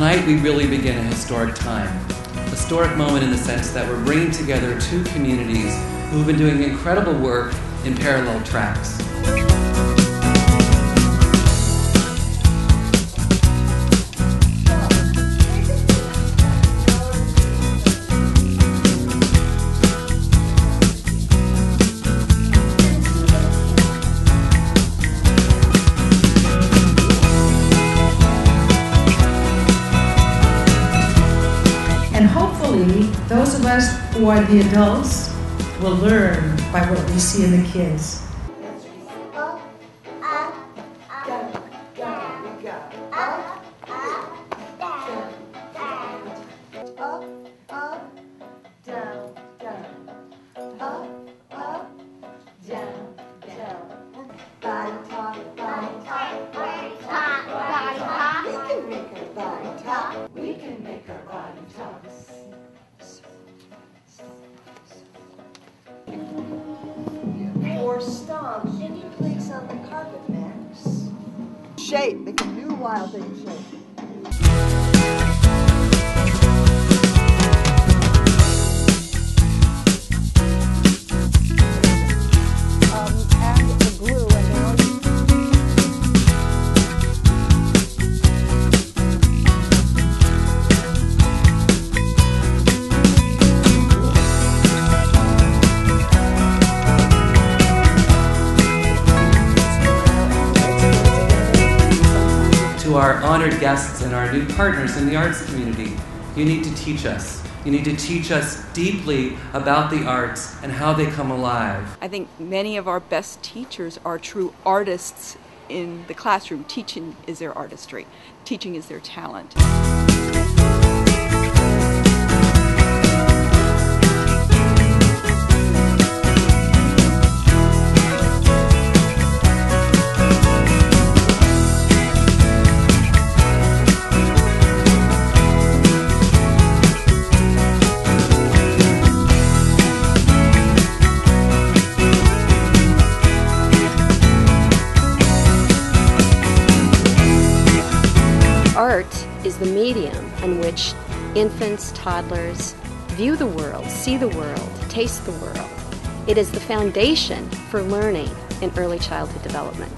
Tonight, we really begin a historic time. Historic moment in the sense that we're bringing together two communities who've been doing incredible work in parallel tracks. Those of us who are the adults will learn by what we see in the kids. Up, up, down, down. Up, up, down. Stomp, clicks on the carpet, Max. Shape, make a new wild thing shape. Our honored guests and our new partners in the arts community, you need to teach us. You need to teach us deeply about the arts and how they come alive. I think many of our best teachers are true artists in the classroom. Teaching is their artistry, teaching is their talent. The medium in which infants, toddlers view the world, see the world, taste the world. It is the foundation for learning in early childhood development.